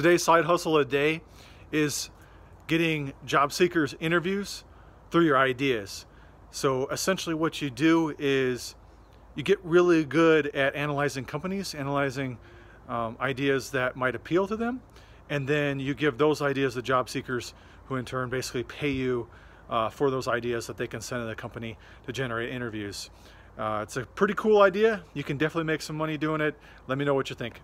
Today's side hustle of the day is getting job seekers interviews through your ideas. So essentially what you do is you get really good at analyzing companies, analyzing um, ideas that might appeal to them, and then you give those ideas to job seekers who in turn basically pay you uh, for those ideas that they can send to the company to generate interviews. Uh, it's a pretty cool idea. You can definitely make some money doing it. Let me know what you think.